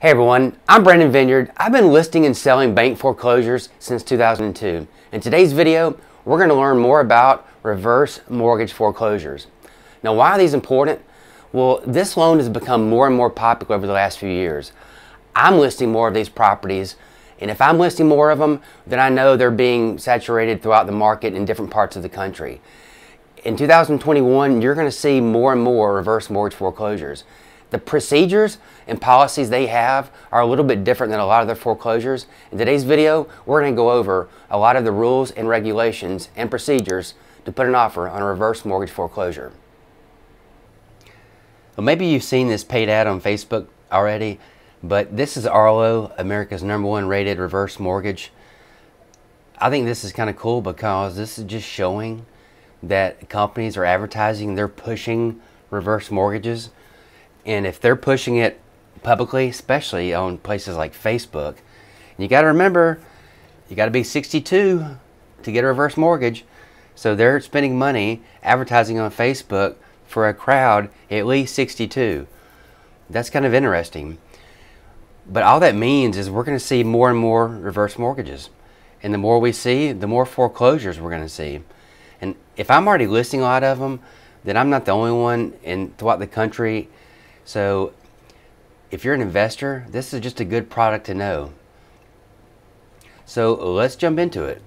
Hey everyone, I'm Brandon Vinyard. I've been listing and selling bank foreclosures since 2002. In today's video, we're going to learn more about reverse mortgage foreclosures. Now, why are these important? Well, this loan has become more and more popular over the last few years. I'm listing more of these properties, and if I'm listing more of them, then I know they're being saturated throughout the market in different parts of the country. In 2021, you're going to see more and more reverse mortgage foreclosures. The procedures and policies they have are a little bit different than a lot of their foreclosures. In today's video, we're going to go over a lot of the rules and regulations and procedures to put an offer on a reverse mortgage foreclosure. Well, maybe you've seen this paid ad on Facebook already, but this is Arlo, America's number one rated reverse mortgage. I think this is kind of cool because this is just showing that companies are advertising, they're pushing reverse mortgages and if they're pushing it publicly, especially on places like Facebook, you got to remember, you got to be 62 to get a reverse mortgage. So they're spending money advertising on Facebook for a crowd at least 62. That's kind of interesting. But all that means is we're going to see more and more reverse mortgages. And the more we see, the more foreclosures we're going to see. And if I'm already listing a lot of them, then I'm not the only one in throughout the country so if you're an investor, this is just a good product to know. So let's jump into it.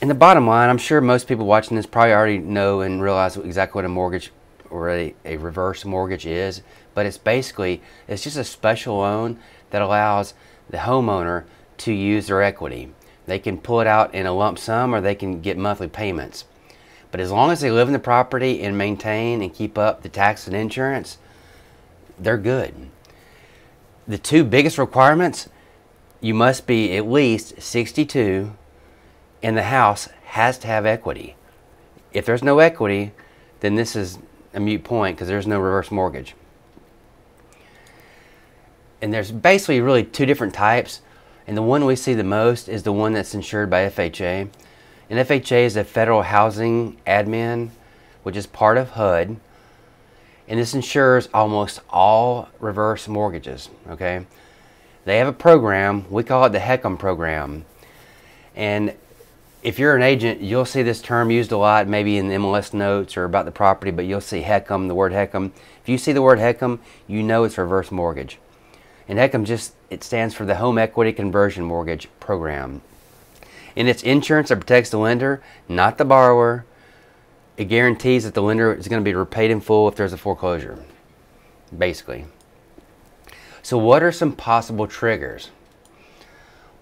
In the bottom line, I'm sure most people watching this probably already know and realize exactly what a mortgage or a, a reverse mortgage is, but it's basically, it's just a special loan that allows the homeowner to use their equity. They can pull it out in a lump sum or they can get monthly payments. But as long as they live in the property and maintain and keep up the tax and insurance, they're good. The two biggest requirements you must be at least 62 and the house has to have equity. If there's no equity, then this is a mute point because there's no reverse mortgage. And there's basically really two different types. And the one we see the most is the one that's insured by FHA. And FHA is a federal housing admin, which is part of HUD. And this insures almost all reverse mortgages, okay? They have a program, we call it the HECM program. And if you're an agent, you'll see this term used a lot, maybe in MLS notes or about the property, but you'll see HECM, the word HECM. If you see the word HECM, you know it's reverse mortgage. And HECM just, it stands for the Home Equity Conversion Mortgage Program and it's insurance that protects the lender, not the borrower. It guarantees that the lender is going to be repaid in full if there's a foreclosure, basically. So what are some possible triggers?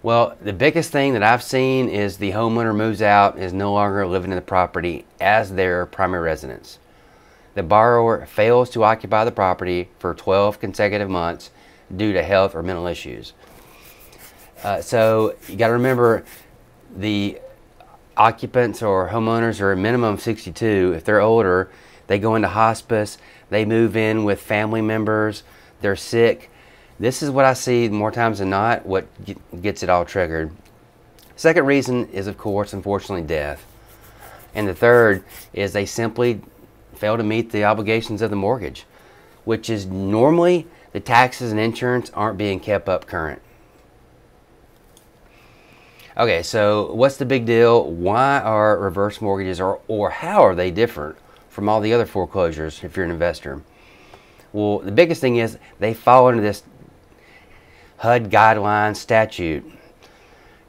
Well, the biggest thing that I've seen is the homeowner moves out is no longer living in the property as their primary residence. The borrower fails to occupy the property for 12 consecutive months due to health or mental issues. Uh, so you got to remember the occupants or homeowners are a minimum of 62. If they're older, they go into hospice, they move in with family members, they're sick. This is what I see more times than not, what gets it all triggered. Second reason is, of course, unfortunately, death. And the third is they simply fail to meet the obligations of the mortgage, which is normally the taxes and insurance aren't being kept up current. Okay, so what's the big deal? Why are reverse mortgages or, or how are they different from all the other foreclosures if you're an investor? Well, the biggest thing is they fall under this HUD guideline statute.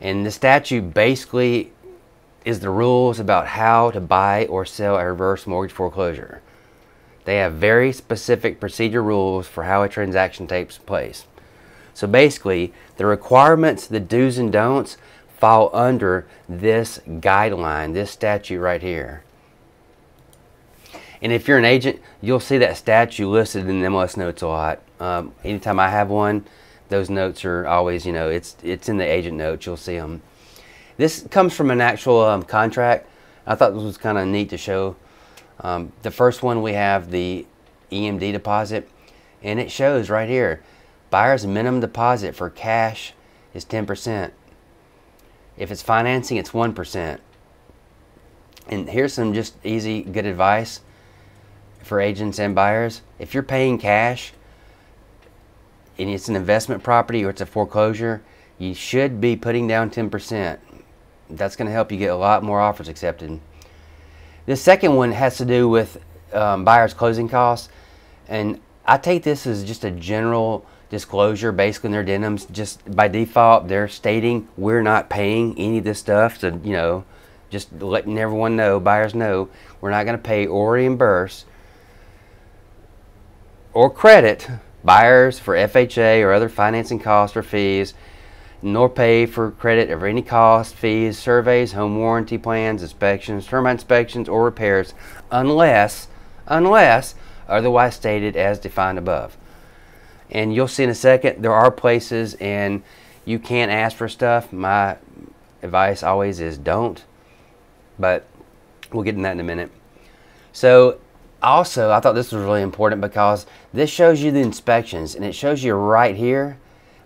And the statute basically is the rules about how to buy or sell a reverse mortgage foreclosure. They have very specific procedure rules for how a transaction takes place. So basically, the requirements, the do's and don'ts, fall under this guideline, this statute right here. And if you're an agent, you'll see that statute listed in the MLS notes a lot. Um, anytime I have one, those notes are always, you know, it's it's in the agent notes. You'll see them. This comes from an actual um, contract. I thought this was kind of neat to show. Um, the first one we have the EMD deposit, and it shows right here, buyer's minimum deposit for cash is 10%. If it's financing, it's 1%. And here's some just easy, good advice for agents and buyers. If you're paying cash, and it's an investment property or it's a foreclosure, you should be putting down 10%. That's going to help you get a lot more offers accepted. The second one has to do with um, buyer's closing costs. And I take this as just a general disclosure basically in their denims Just by default, they're stating we're not paying any of this stuff. So, you know, just letting everyone know, buyers know, we're not going to pay or reimburse or credit buyers for FHA or other financing costs or fees, nor pay for credit of any costs, fees, surveys, home warranty plans, inspections, termite inspections, or repairs, unless, unless otherwise stated as defined above. And you'll see in a second, there are places and you can't ask for stuff. My advice always is don't, but we'll get in that in a minute. So also, I thought this was really important because this shows you the inspections and it shows you right here,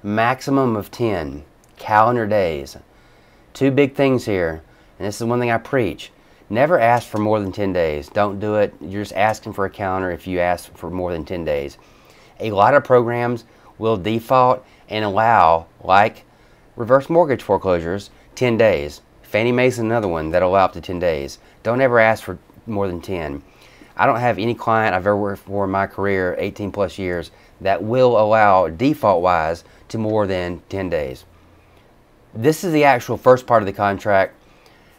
maximum of 10 calendar days. Two big things here, and this is one thing I preach. Never ask for more than 10 days. Don't do it. You're just asking for a calendar if you ask for more than 10 days. A lot of programs will default and allow, like reverse mortgage foreclosures, 10 days. Fannie Mae's another one that allow up to 10 days. Don't ever ask for more than 10. I don't have any client I've ever worked for in my career, 18 plus years, that will allow default wise to more than 10 days. This is the actual first part of the contract,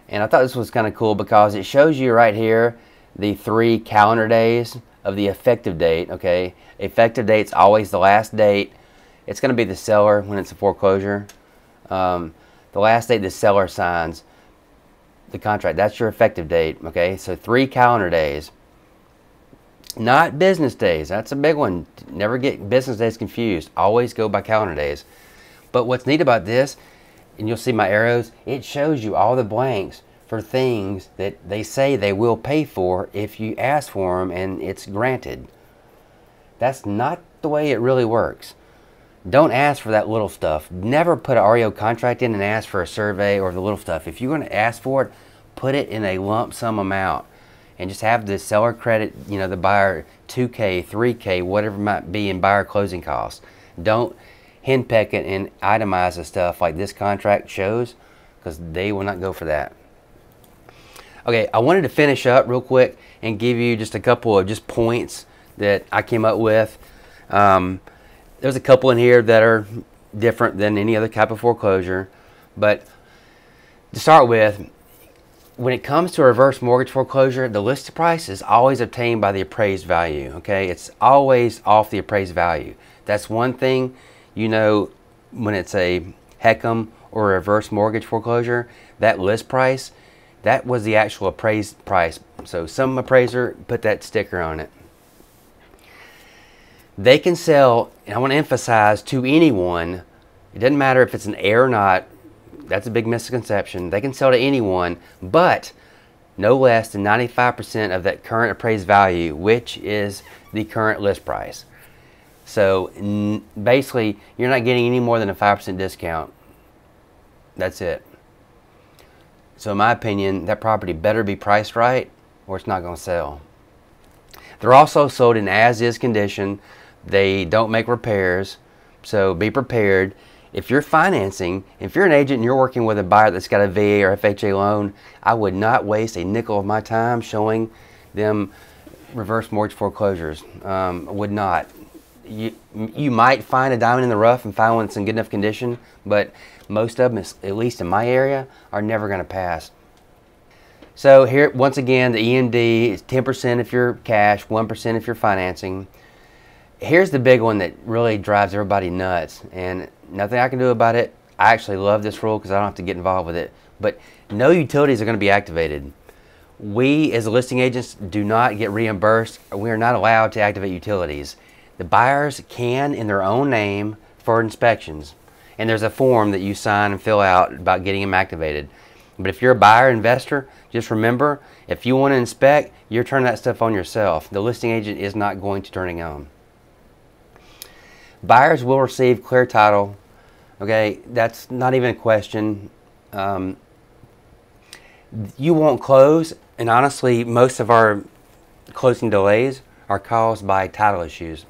and I thought this was kind of cool because it shows you right here the three calendar days of the effective date. Okay, effective date's always the last date. It's going to be the seller when it's a foreclosure. Um, the last date the seller signs the contract. That's your effective date. Okay, so three calendar days. Not business days. That's a big one. Never get business days confused. Always go by calendar days. But what's neat about this, and you'll see my arrows, it shows you all the blanks for things that they say they will pay for if you ask for them and it's granted. That's not the way it really works. Don't ask for that little stuff. Never put an REO contract in and ask for a survey or the little stuff. If you're going to ask for it, put it in a lump sum amount and just have the seller credit, you know, the buyer 2K, 3K, whatever might be in buyer closing costs. Don't henpeck it and itemize the stuff like this contract shows because they will not go for that. Okay, I wanted to finish up real quick and give you just a couple of just points that I came up with. Um, there's a couple in here that are different than any other type of foreclosure, but to start with, when it comes to reverse mortgage foreclosure, the list price is always obtained by the appraised value. Okay, it's always off the appraised value. That's one thing you know when it's a HECM or reverse mortgage foreclosure. That list price, that was the actual appraised price. So some appraiser put that sticker on it. They can sell, and I want to emphasize to anyone, it doesn't matter if it's an heir or not, that's a big misconception. They can sell to anyone, but no less than 95% of that current appraised value, which is the current list price. So basically, you're not getting any more than a 5% discount. That's it. So in my opinion, that property better be priced right or it's not going to sell. They're also sold in as-is condition. They don't make repairs, so be prepared if you're financing, if you're an agent and you're working with a buyer that's got a VA or FHA loan, I would not waste a nickel of my time showing them reverse mortgage foreclosures. Um, would not. You, you might find a diamond in the rough and find one that's in good enough condition, but most of them, at least in my area, are never going to pass. So here, once again, the EMD is 10% if you're cash, 1% if you're financing. Here's the big one that really drives everybody nuts, and nothing I can do about it. I actually love this rule because I don't have to get involved with it. But no utilities are going to be activated. We, as listing agents, do not get reimbursed. We are not allowed to activate utilities. The buyers can, in their own name, for inspections. And there's a form that you sign and fill out about getting them activated. But if you're a buyer investor, just remember, if you want to inspect, you're turning that stuff on yourself. The listing agent is not going to turn it on. Buyers will receive clear title Okay, that's not even a question. Um, you won't close, and honestly, most of our closing delays are caused by title issues.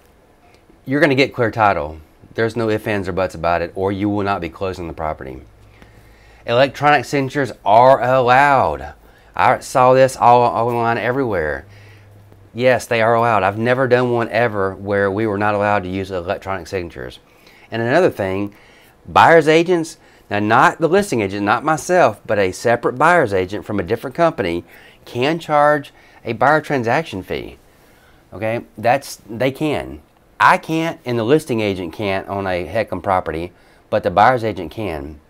You're going to get clear title. There's no ifs, ands, or buts about it, or you will not be closing the property. Electronic signatures are allowed. I saw this all online everywhere. Yes, they are allowed. I've never done one ever where we were not allowed to use electronic signatures. And another thing, buyer's agents, now not the listing agent, not myself, but a separate buyer's agent from a different company can charge a buyer transaction fee. Okay, that's they can. I can't, and the listing agent can't on a HECM property, but the buyer's agent can.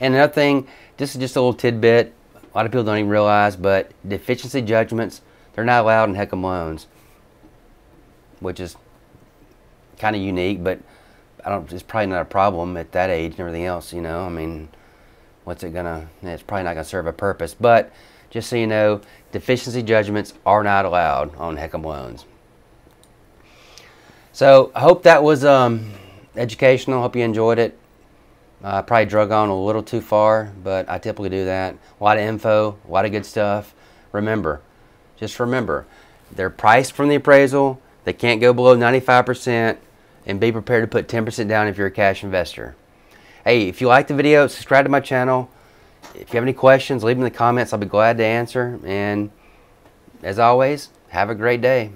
And another thing, this is just a little tidbit. A lot of people don't even realize, but deficiency judgments they're not allowed in HECM loans, which is kind of unique, but I don't. It's probably not a problem at that age and everything else. You know, I mean, what's it gonna? It's probably not gonna serve a purpose. But just so you know, deficiency judgments are not allowed on HECM loans. So I hope that was um, educational. Hope you enjoyed it. Uh, I probably drug on a little too far, but I typically do that. A lot of info, a lot of good stuff. Remember, just remember, they're priced from the appraisal. They can't go below 95% and be prepared to put 10% down if you're a cash investor. Hey, if you like the video, subscribe to my channel. If you have any questions, leave them in the comments. I'll be glad to answer. And as always, have a great day.